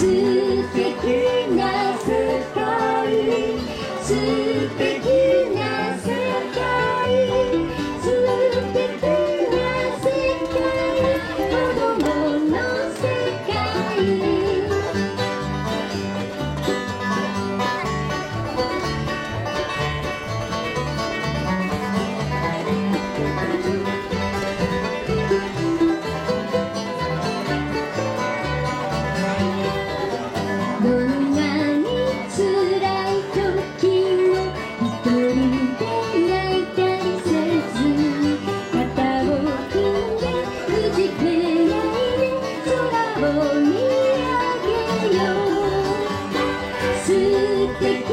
素敵な世界素敵り上げよう。素敵